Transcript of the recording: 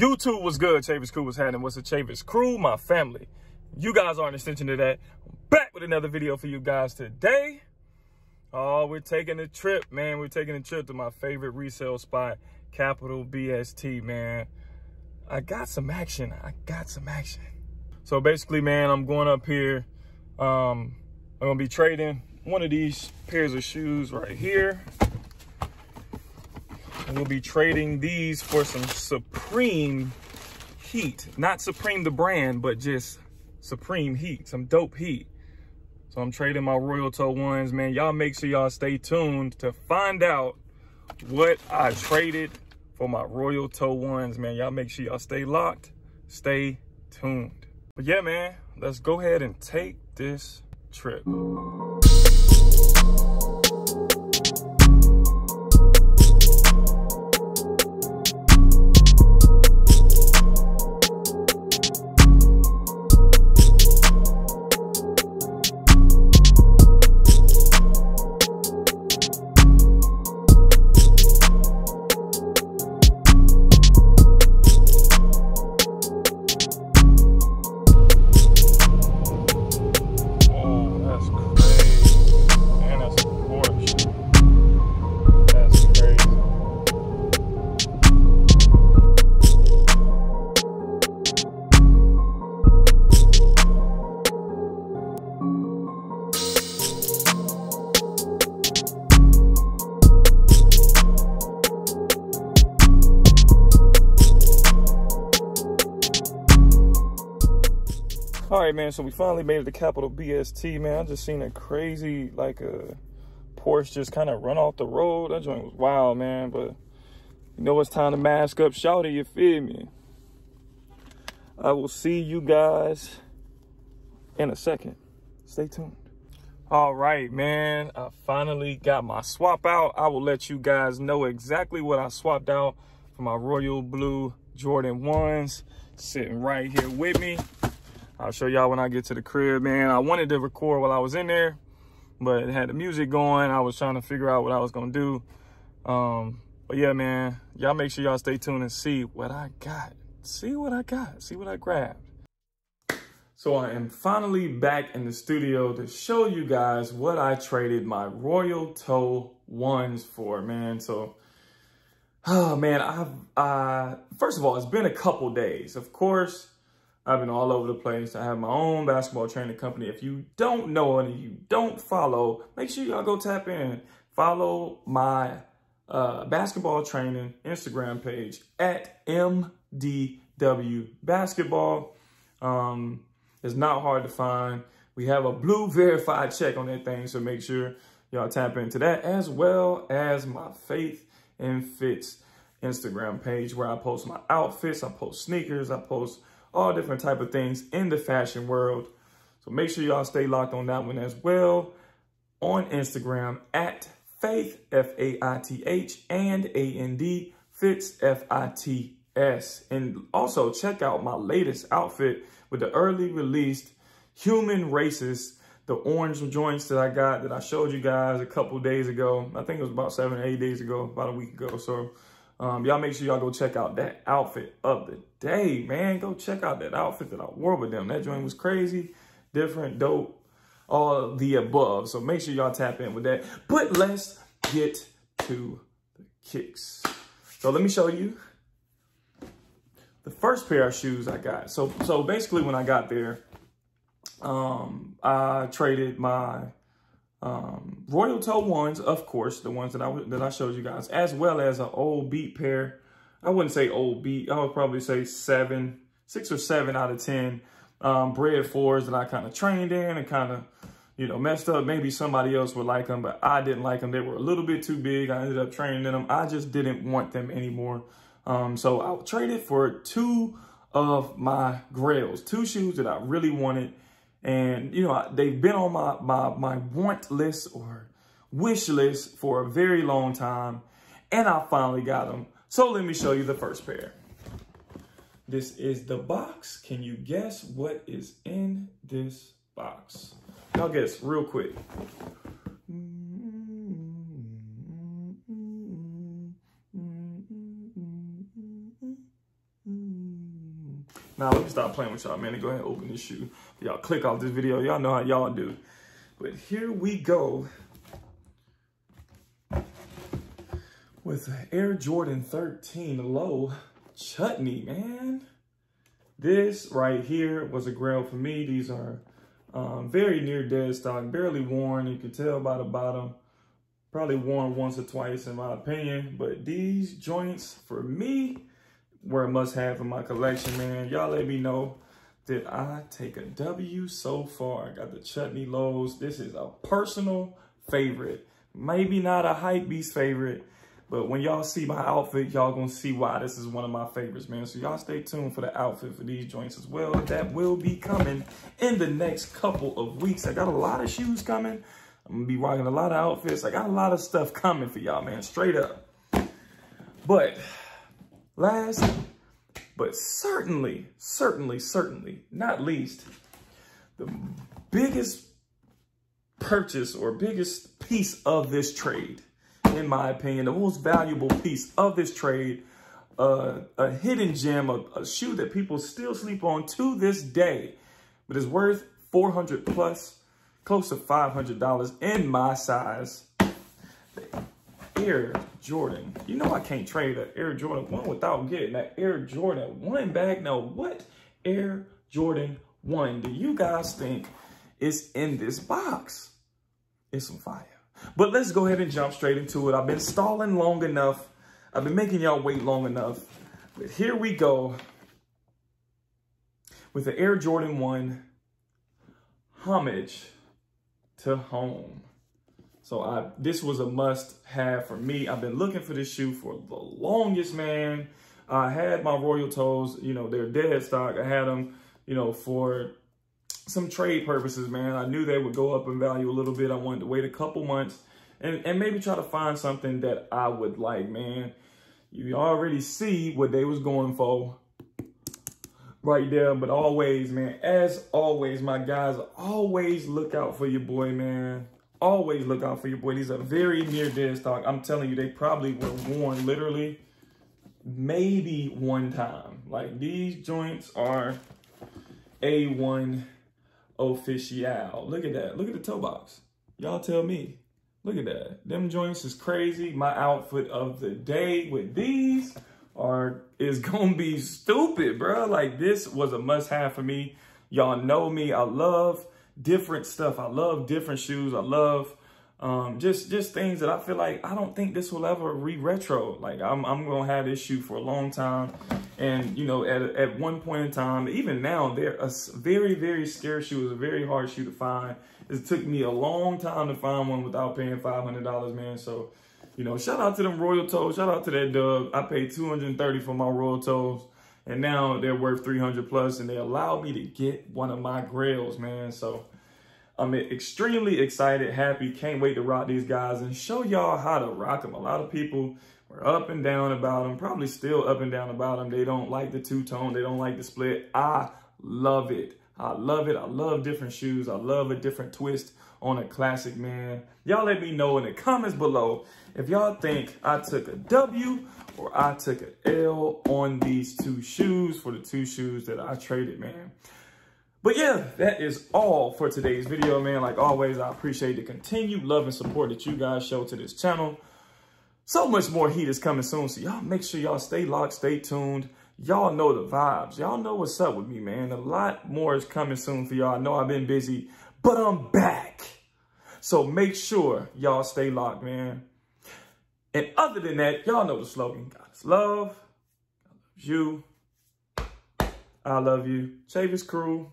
YouTube was good. Chavis Crew was happening. What's the Chavis Crew? My family. You guys are an extension of that. back with another video for you guys today. Oh, we're taking a trip, man. We're taking a trip to my favorite resale spot, Capital BST, man. I got some action. I got some action. So basically, man, I'm going up here. Um, I'm gonna be trading one of these pairs of shoes right here. And we'll be trading these for some Supreme Heat. Not Supreme the brand, but just Supreme Heat, some dope heat. So I'm trading my Royal Toe ones, man. Y'all make sure y'all stay tuned to find out what I traded for my Royal Toe ones, man. Y'all make sure y'all stay locked, stay tuned. But yeah, man, let's go ahead and take this trip. Right, man. So we finally made it to Capital BST, man. I just seen a crazy, like a Porsche just kind of run off the road. That joint was wild, man. But you know it's time to mask up, shouty. You feel me? I will see you guys in a second. Stay tuned. All right, man. I finally got my swap out. I will let you guys know exactly what I swapped out for my Royal Blue Jordan 1s sitting right here with me. I'll show y'all when I get to the crib, man. I wanted to record while I was in there, but it had the music going. I was trying to figure out what I was gonna do. Um, but yeah, man, y'all make sure y'all stay tuned and see what I got. See what I got, see what I grabbed. So I am finally back in the studio to show you guys what I traded my Royal Toe ones for, man. So, oh man, I've, uh, first of all, it's been a couple days. Of course, I've been all over the place. I have my own basketball training company. If you don't know and you don't follow, make sure y'all go tap in. Follow my uh, basketball training Instagram page at MDW Basketball. Um, it's not hard to find. We have a blue verified check on that thing, so make sure y'all tap into that as well as my Faith and Fits Instagram page where I post my outfits, I post sneakers, I post all different type of things in the fashion world. So make sure y'all stay locked on that one as well. On Instagram at Faith, F-A-I-T-H, and A-N-D, Fits, F-I-T-S. And also check out my latest outfit with the early released Human Races, the orange joints that I got that I showed you guys a couple days ago. I think it was about seven, eight days ago, about a week ago. So um, y'all make sure y'all go check out that outfit of the day, man. Go check out that outfit that I wore with them. That joint was crazy, different, dope, all the above. So make sure y'all tap in with that. But let's get to the kicks. So let me show you the first pair of shoes I got. So so basically when I got there, um, I traded my um, Royal Toe ones, of course, the ones that I that I showed you guys, as well as an old beat pair. I wouldn't say old beat. I would probably say seven, six or seven out of 10 um, Bred fours that I kind of trained in and kind of, you know, messed up. Maybe somebody else would like them, but I didn't like them. They were a little bit too big. I ended up training in them. I just didn't want them anymore. Um, so I traded for two of my grails, two shoes that I really wanted and, you know, they've been on my, my, my want list or wish list for a very long time. And I finally got them. So let me show you the first pair. This is the box. Can you guess what is in this box? Y'all guess real quick. Now, let me stop playing with y'all, man, and go ahead and open this shoe. Y'all click off this video. Y'all know how y'all do. But here we go with Air Jordan 13 Low Chutney, man. This right here was a grail for me. These are um, very near dead stock, barely worn. You can tell by the bottom. Probably worn once or twice in my opinion. But these joints, for me, were a must-have in my collection, man. Y'all let me know did I take a W so far. I got the chutney lows. This is a personal favorite. Maybe not a hype beast favorite, but when y'all see my outfit, y'all gonna see why this is one of my favorites, man. So y'all stay tuned for the outfit for these joints as well. That will be coming in the next couple of weeks. I got a lot of shoes coming. I'm gonna be rocking a lot of outfits. I got a lot of stuff coming for y'all, man, straight up. But last, but certainly, certainly, certainly, not least, the biggest purchase or biggest piece of this trade in my opinion, the most valuable piece of this trade, uh, a hidden gem, a, a shoe that people still sleep on to this day, but is worth 400 plus, close to $500 in my size. Air Jordan. You know I can't trade an Air Jordan 1 without getting that Air Jordan 1 bag. Now, what Air Jordan 1 do you guys think is in this box? It's some fire. But let's go ahead and jump straight into it. I've been stalling long enough. I've been making y'all wait long enough. But here we go with the Air Jordan 1 homage to home. So I this was a must have for me. I've been looking for this shoe for the longest, man. I had my Royal Toes, you know, they're dead stock. I had them, you know, for some trade purposes, man. I knew they would go up in value a little bit. I wanted to wait a couple months and, and maybe try to find something that I would like, man. You already see what they was going for right there. But always, man, as always, my guys, always look out for your boy, man. Always look out for your boy. These are very near dead stock. I'm telling you, they probably were worn literally maybe one time. Like these joints are A1 official. Look at that. Look at the toe box. Y'all tell me. Look at that. Them joints is crazy. My outfit of the day with these are is gonna be stupid, bro. Like this was a must have for me. Y'all know me. I love different stuff. I love different shoes. I love um, just just things that I feel like I don't think this will ever re-retro. Like I'm I'm gonna have this shoe for a long time. And you know, at at one point in time, even now, they're a very very scarce shoe. It's a very hard shoe to find. It took me a long time to find one without paying five hundred dollars, man. So, you know, shout out to them Royal Toes. Shout out to that dub. I paid two hundred and thirty for my Royal Toes, and now they're worth three hundred plus, and they allowed me to get one of my Grails, man. So. I'm extremely excited, happy, can't wait to rock these guys and show y'all how to rock them. A lot of people were up and down about them, probably still up and down about them. They don't like the two-tone, they don't like the split. I love it. I love it. I love different shoes. I love a different twist on a classic, man. Y'all let me know in the comments below if y'all think I took a W or I took an L on these two shoes for the two shoes that I traded, man. But yeah, that is all for today's video, man. Like always, I appreciate the continued love and support that you guys show to this channel. So much more heat is coming soon, so y'all make sure y'all stay locked, stay tuned. Y'all know the vibes. Y'all know what's up with me, man. A lot more is coming soon for y'all. I know I've been busy, but I'm back. So make sure y'all stay locked, man. And other than that, y'all know the slogan. God is love. God loves you. I love you. Chavis crew.